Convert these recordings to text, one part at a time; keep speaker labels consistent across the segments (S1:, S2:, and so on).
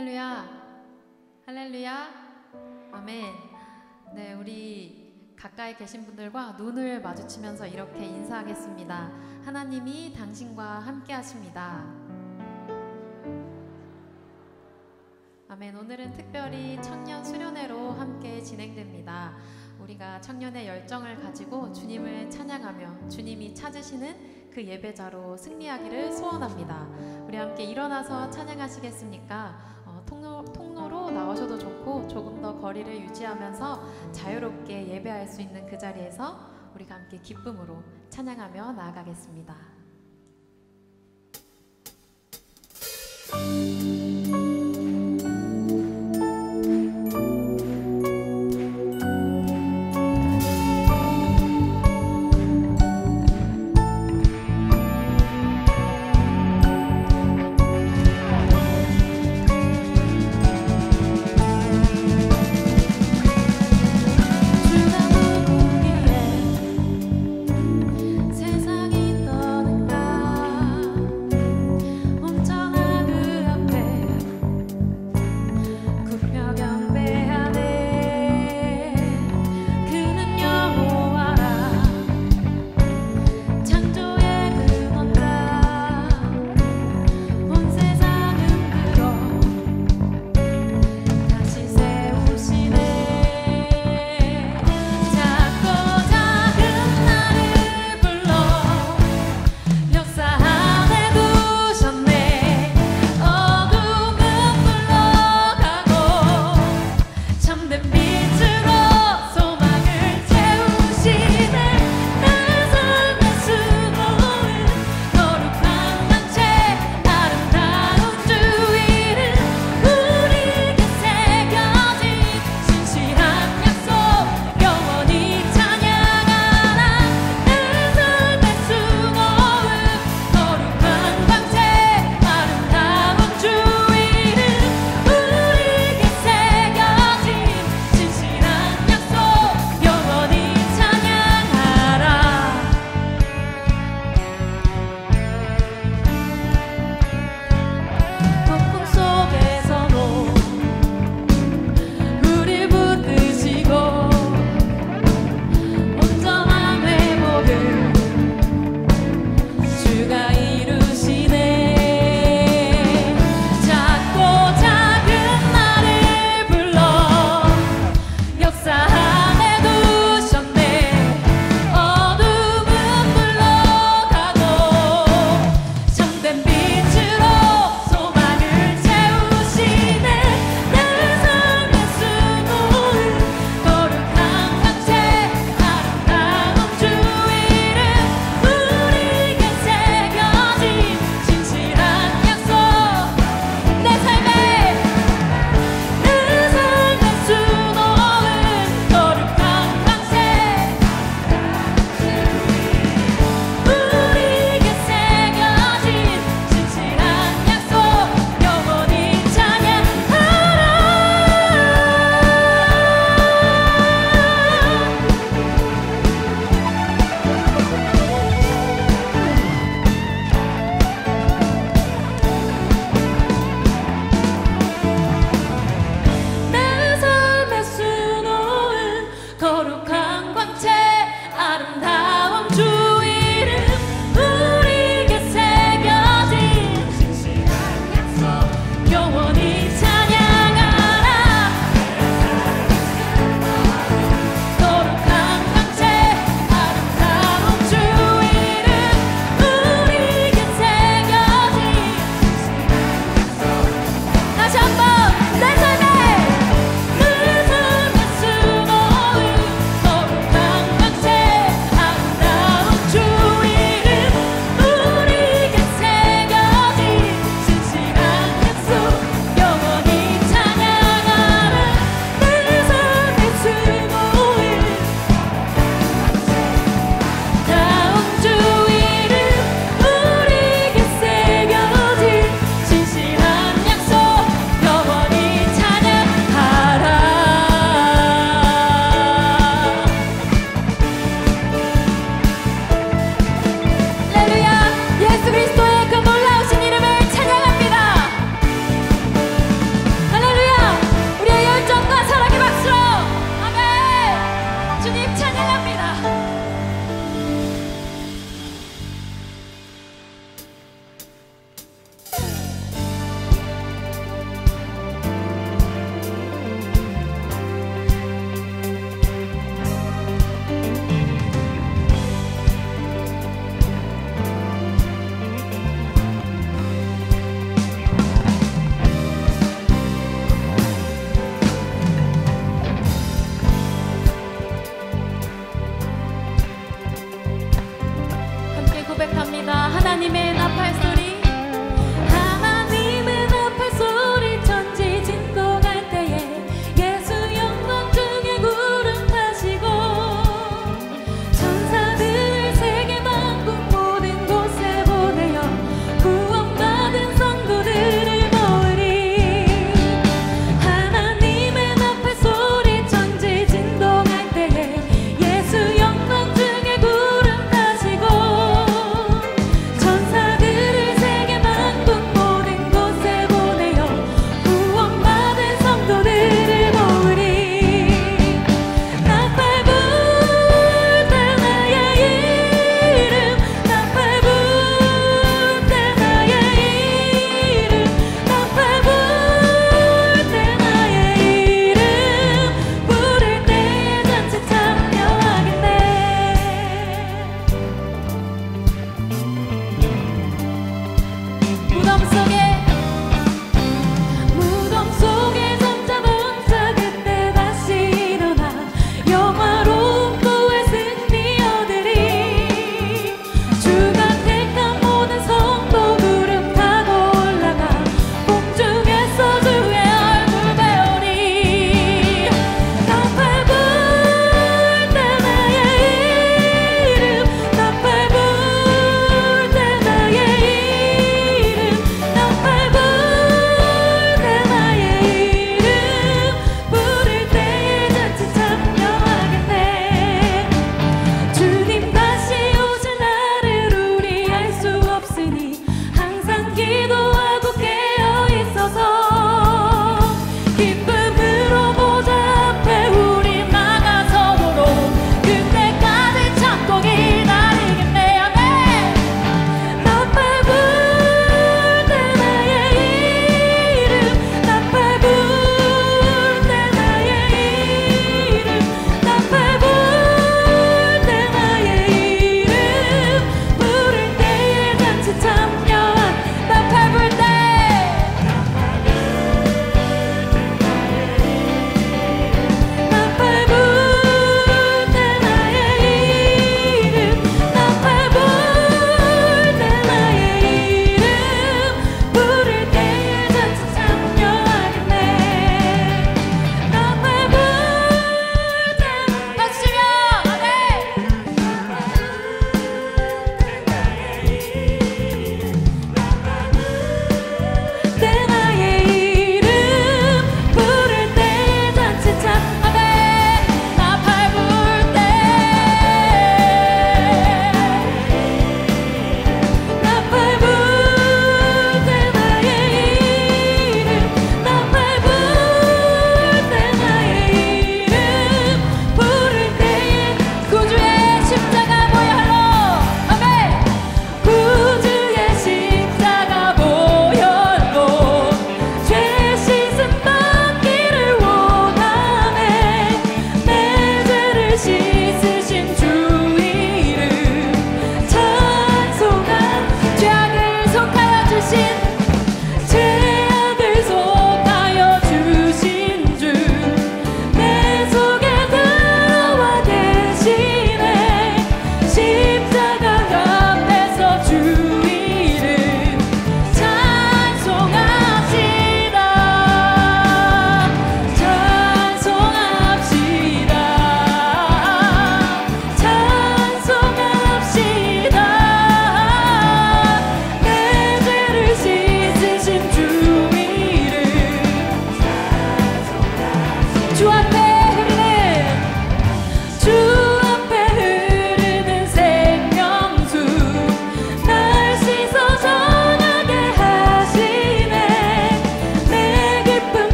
S1: 할렐루야. 할렐루야. 아멘. 네, 우리 가까이 계신 분들과 눈을 마주치면서 이렇게 인사하겠습니다. 하나님이 당신과 함께 하십니다. 아멘. 오늘은 특별히 청년 수련회로 함께 진행됩니다. 우리가 청년의 열정을 가지고 주님을 찬양하며 주님이 찾으시는 그 예배자로 승리하기를 소원합니다. 우리 함께 일어나서 찬양하시겠습니까? 나오셔도 좋고 조금 더 거리를 유지하면서 자유롭게 예배할 수 있는 그 자리에서 우리가 함께 기쁨으로 찬양하며 나아가겠습니다.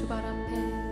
S1: 주발 앞에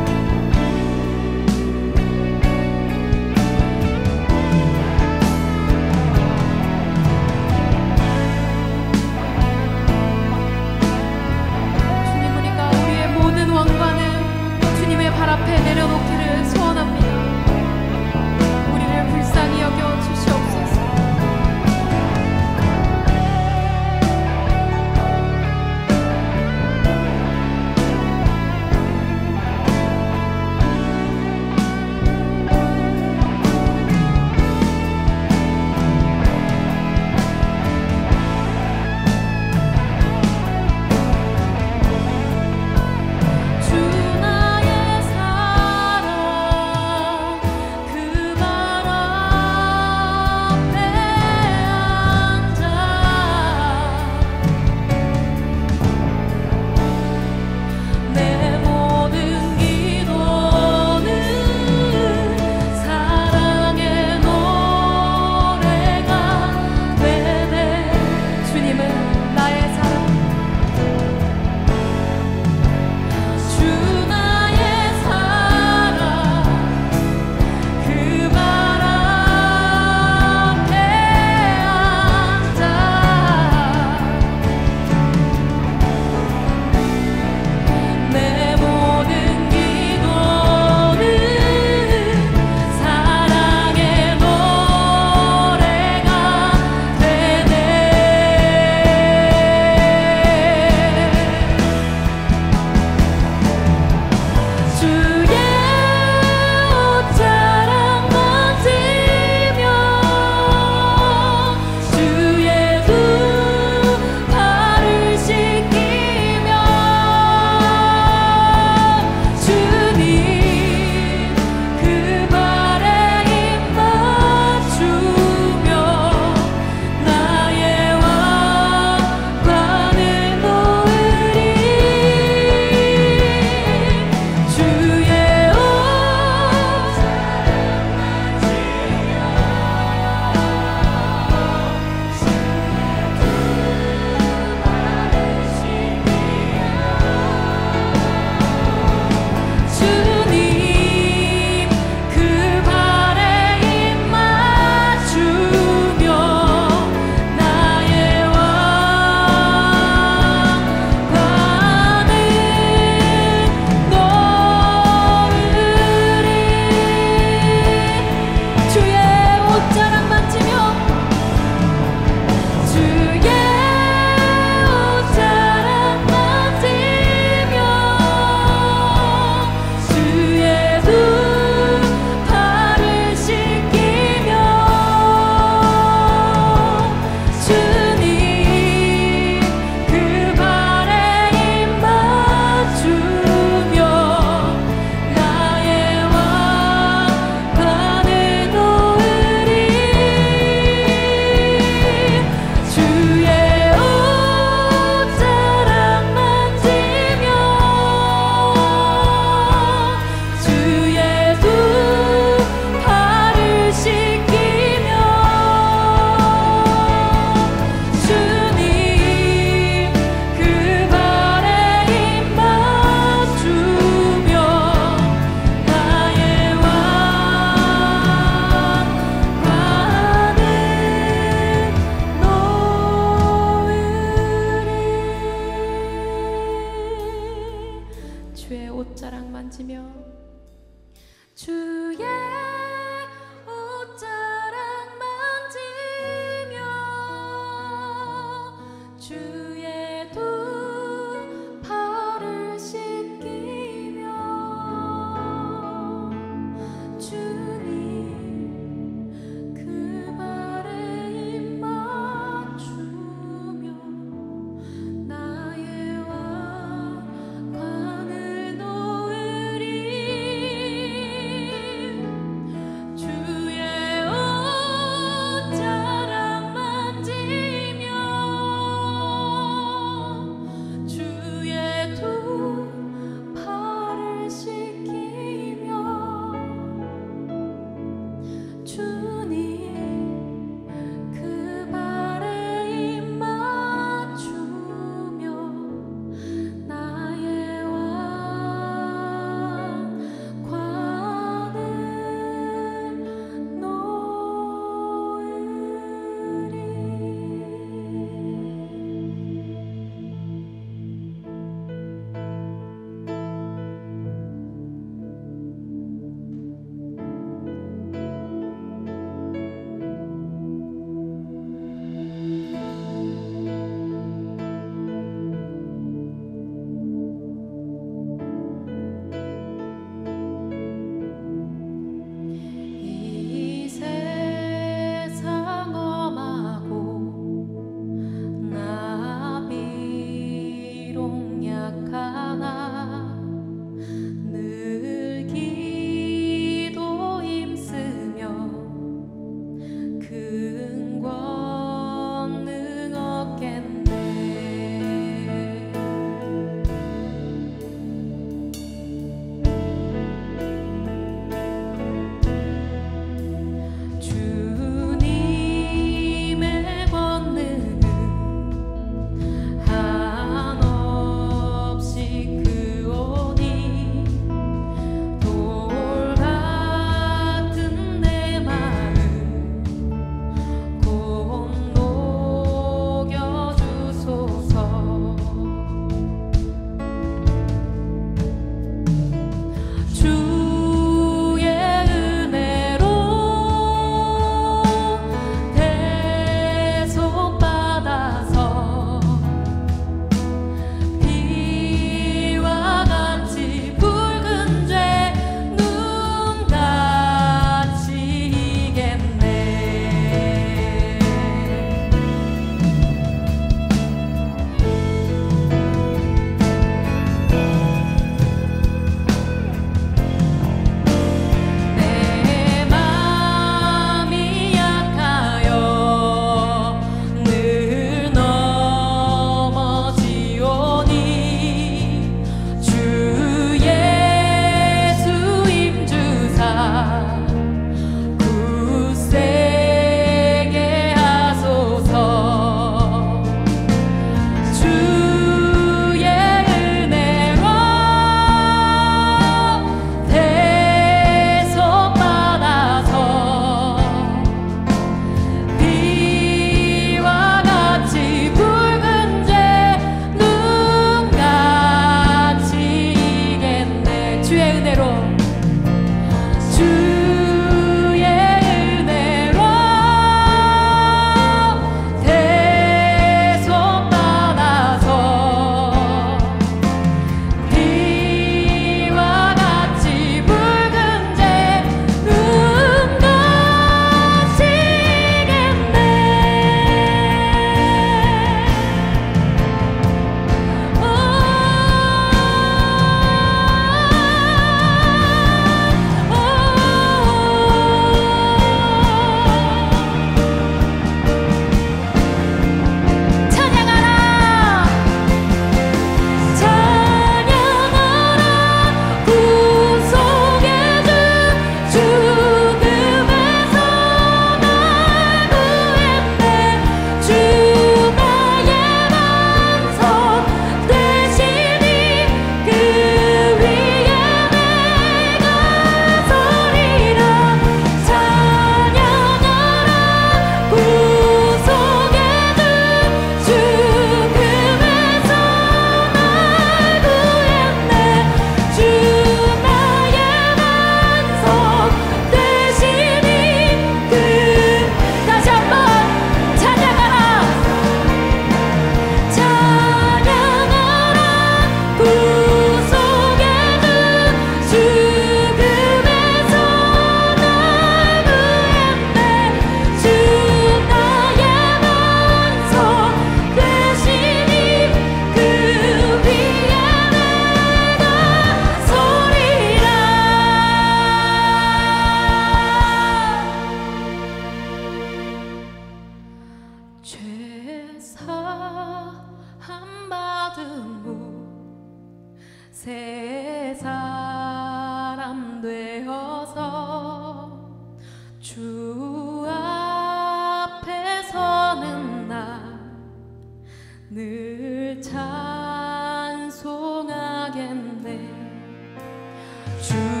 S1: 주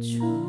S1: 주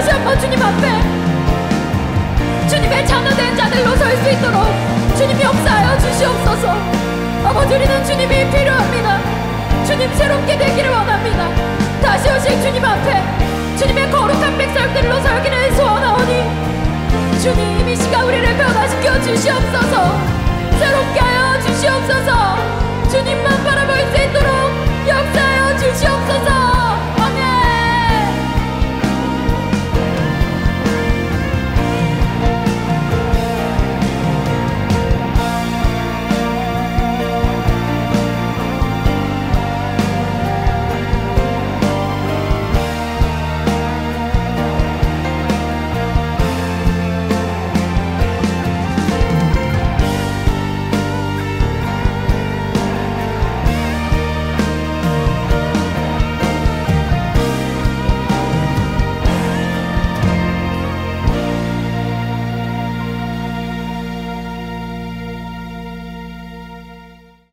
S1: 다시 한번 주님 앞에. 주님의 자녀된 자들로 설 수 있도록 주님이 역사하여 주시옵소서. 아버지 우리는
S2: 주님이 필요합니다. 주님
S1: 새롭게 되기를 원합니다. 다시 오실 주님 앞에 주님의 거룩한 백성들로 살기를 소원하오니 주님 이 시간 우리를 변화시켜
S2: 주시옵소서. 새롭게 하여 주시옵소서. 주님만 바라볼 수 있도록 역사하여 주시옵소서.